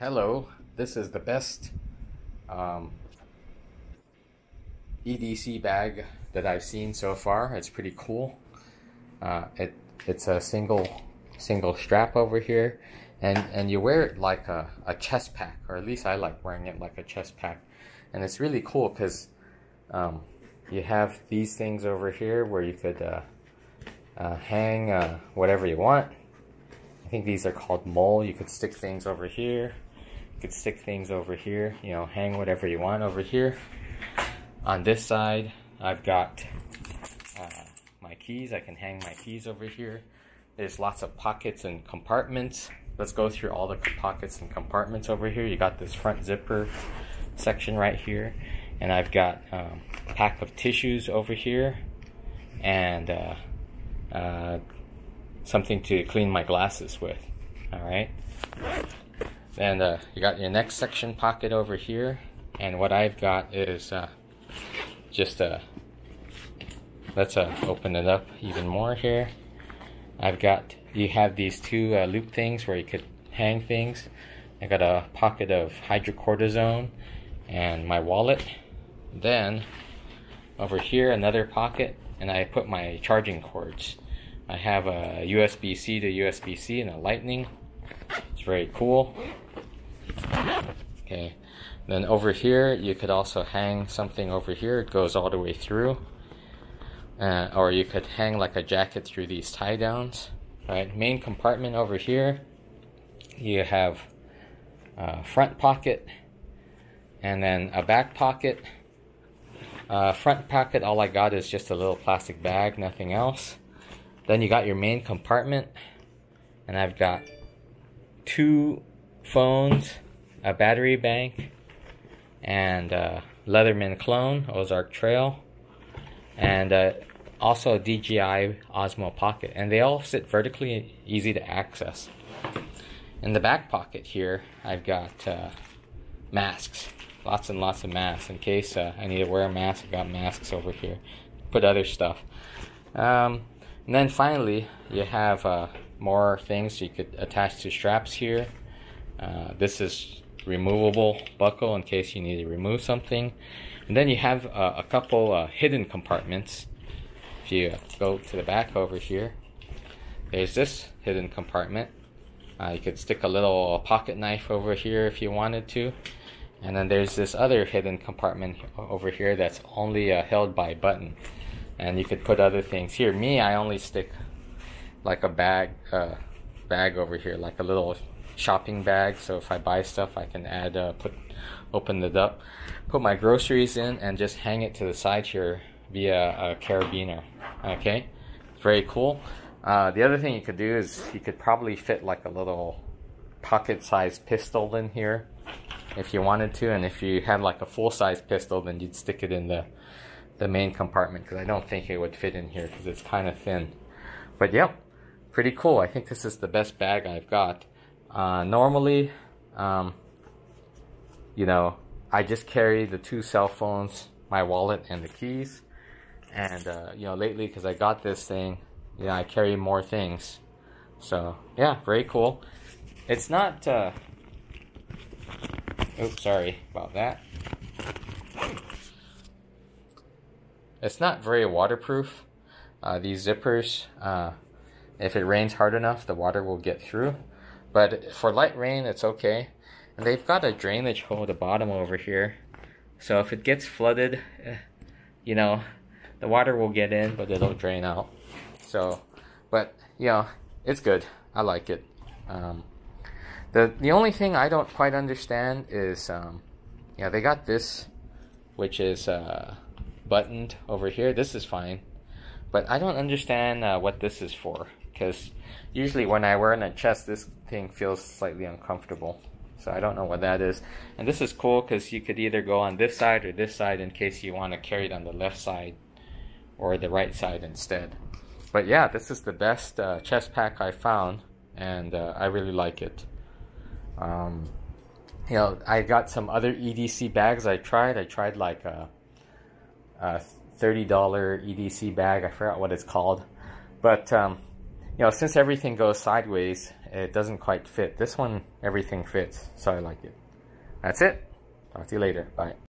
Hello, this is the best um, EDC bag that I've seen so far. It's pretty cool. Uh, it it's a single single strap over here, and and you wear it like a, a chest pack, or at least I like wearing it like a chest pack, and it's really cool because um, you have these things over here where you could uh, uh, hang uh, whatever you want. I think these are called MOLLE. You could stick things over here You could stick things over here, you know, hang whatever you want over here. On this side, I've got uh, my keys. I can hang my keys over here. There's lots of pockets and compartments. Let's go through all the pockets and compartments over here. You got this front zipper section right here. And I've got um, a pack of tissues over here. And uh, uh, something to clean my glasses with. All right. And uh, you got your next section pocket over here. And what I've got is uh, just a, uh, let's uh, open it up even more here. I've got, you have these two uh, loop things where you could hang things. I got a pocket of hydrocortisone and my wallet. Then over here, another pocket, and I put my charging cords. I have a USB-C to USB-C and a lightning. It's very cool. Okay, then over here you could also hang something over here. It goes all the way through. Uh, or you could hang like a jacket through these tie downs. Right, main compartment over here. You have a front pocket and then a back pocket. Uh, front pocket, all I got is just a little plastic bag, nothing else. Then you got your main compartment, and I've got two phones, a battery bank, and a Leatherman clone, Ozark Trail, and uh, also a DJI Osmo Pocket. And they all sit vertically, easy to access. In the back pocket here, I've got uh, masks. Lots and lots of masks. In case uh, I need to wear a mask, I've got masks over here. Put other stuff. Um, and then finally, you have uh, more things you could attach to straps here. Uh, this is removable buckle in case you need to remove something. And then you have uh, a couple uh, hidden compartments. If you go to the back over here, there's this hidden compartment. Uh, you could stick a little pocket knife over here if you wanted to. And then there's this other hidden compartment over here that's only uh, held by a button. And you could put other things here. Me, I only stick like a bag, uh, bag over here, like a little shopping bag. So if I buy stuff, I can add, uh, put, open it up, put my groceries in, and just hang it to the side here via a carabiner. Okay, it's very cool. Uh, the other thing you could do is you could probably fit like a little pocket-sized pistol in here if you wanted to, and if you had like a full-size pistol, then you'd stick it in the the main compartment because I don't think it would fit in here because it's kind of thin. But yep, pretty cool. I think this is the best bag I've got. Uh, normally, um, you know, I just carry the two cell phones, my wallet, and the keys. And, uh, you know, lately, because I got this thing, you know, I carry more things. So, yeah, very cool. It's not, uh, oops, sorry about that. It's not very waterproof. Uh, these zippers, uh, if it rains hard enough, the water will get through. But for light rain, it's okay. And they've got a drainage hole at the bottom over here. So if it gets flooded, eh, you know, the water will get in, but it'll drain out. So, but, you know, it's good. I like it. Um, the, the only thing I don't quite understand is, um, yeah, they got this, which is uh, buttoned over here. This is fine. But I don't understand uh, what this is for because usually when I wear on the chest, this thing feels slightly uncomfortable. So I don't know what that is. And this is cool because you could either go on this side or this side in case you want to carry it on the left side or the right side instead. But yeah, this is the best uh, chest pack I found and uh, I really like it. Um, you know, I got some other EDC bags I tried. I tried like a, a $30 EDC bag. I forgot what it's called. But um, you know, since everything goes sideways, it doesn't quite fit. This one, everything fits, so I like it. That's it. Talk to you later. Bye.